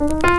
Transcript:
Bye.